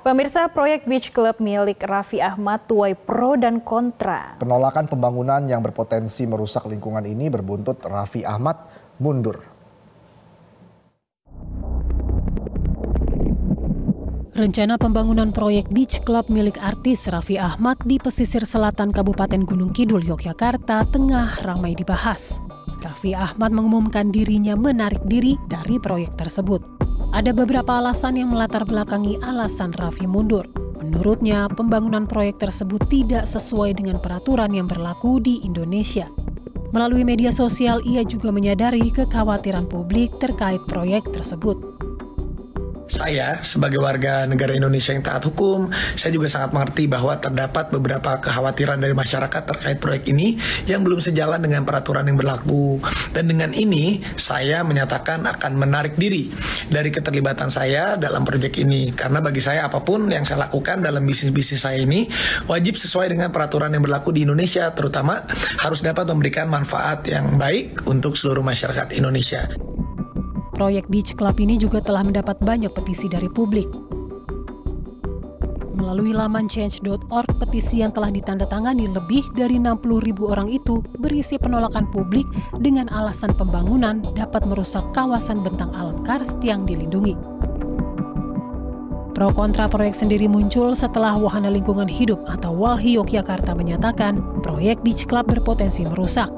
Pemirsa proyek Beach Club milik Raffi Ahmad tuai pro dan kontra. Penolakan pembangunan yang berpotensi merusak lingkungan ini berbuntut Raffi Ahmad mundur. Rencana pembangunan proyek Beach Club milik artis Raffi Ahmad di pesisir selatan Kabupaten Gunung Kidul, Yogyakarta, tengah ramai dibahas. Raffi Ahmad mengumumkan dirinya menarik diri dari proyek tersebut. Ada beberapa alasan yang melatar belakangi alasan Raffi mundur. Menurutnya, pembangunan proyek tersebut tidak sesuai dengan peraturan yang berlaku di Indonesia. Melalui media sosial, ia juga menyadari kekhawatiran publik terkait proyek tersebut saya sebagai warga negara Indonesia yang taat hukum, saya juga sangat mengerti bahwa terdapat beberapa kekhawatiran dari masyarakat terkait proyek ini yang belum sejalan dengan peraturan yang berlaku. Dan dengan ini, saya menyatakan akan menarik diri dari keterlibatan saya dalam proyek ini. Karena bagi saya apa pun yang saya lakukan dalam bisnis-bisnis saya ini wajib sesuai dengan peraturan yang berlaku di Indonesia, terutama harus dapat memberikan manfaat yang baik untuk seluruh masyarakat Indonesia. Proyek Beach Club ini juga telah mendapat banyak petisi dari publik. Melalui laman change.org, petisi yang telah ditandatangani lebih dari 60 ribu orang itu berisi penolakan publik dengan alasan pembangunan dapat merusak kawasan bentang alam karst yang dilindungi. Pro kontra proyek sendiri muncul setelah Wahana Lingkungan Hidup atau WALHI Yogyakarta menyatakan proyek Beach Club berpotensi merusak.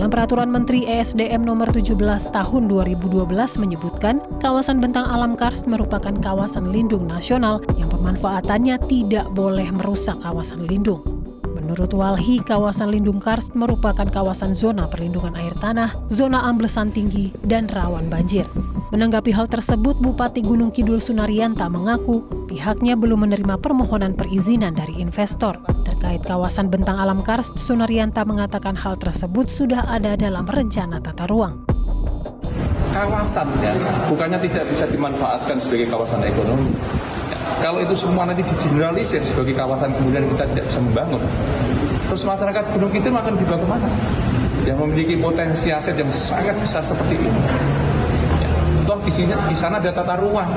Dalam peraturan Menteri ESDM nomor 17 tahun 2012 menyebutkan, kawasan bentang alam karst merupakan kawasan lindung nasional yang pemanfaatannya tidak boleh merusak kawasan lindung. Menurut Walhi, kawasan lindung karst merupakan kawasan zona perlindungan air tanah, zona amblesan tinggi, dan rawan banjir. Menanggapi hal tersebut, Bupati Gunung Kidul Sunarianta mengaku pihaknya belum menerima permohonan perizinan dari investor. Terkait kawasan bentang alam karst, Sunarianta mengatakan hal tersebut sudah ada dalam rencana tata ruang. Kawasan ya, bukannya tidak bisa dimanfaatkan sebagai kawasan ekonomi. Kalau itu semua nanti digeneralisir sebagai kawasan kemudian kita tidak bisa membangun, terus masyarakat Gunung Kidul akan dibawa ke mana? Yang memiliki potensi aset yang sangat besar seperti ini toh di sini di sana ada tata ruang.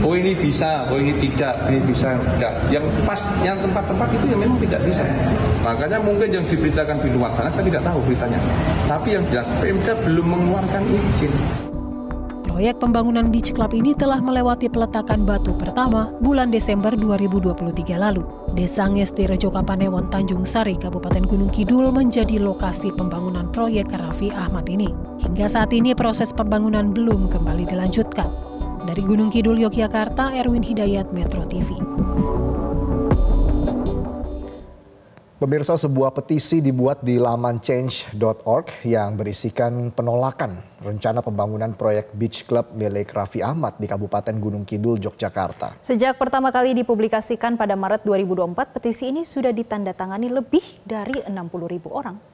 Oh ini bisa oh ini tidak ini bisa tidak. Yang pas yang tempat-tempat itu yang memang tidak bisa. Makanya mungkin yang diberitakan di luar sana saya tidak tahu beritanya. Tapi yang jelas PMK belum mengeluarkan izin Proyek pembangunan Beach Club ini telah melewati peletakan batu pertama bulan Desember 2023 lalu. Desa Ngesti Rejo Kapanewon Tanjung Sari, Kabupaten Gunung Kidul menjadi lokasi pembangunan proyek Raffi Ahmad ini. Hingga saat ini proses pembangunan belum kembali dilanjutkan. Dari Gunung Kidul, Yogyakarta, Erwin Hidayat, Metro TV. Pemirsa sebuah petisi dibuat di laman change.org yang berisikan penolakan rencana pembangunan proyek Beach Club milik Raffi Ahmad di Kabupaten Gunung Kidul, Yogyakarta. Sejak pertama kali dipublikasikan pada Maret 2024, petisi ini sudah ditandatangani lebih dari 60 ribu orang.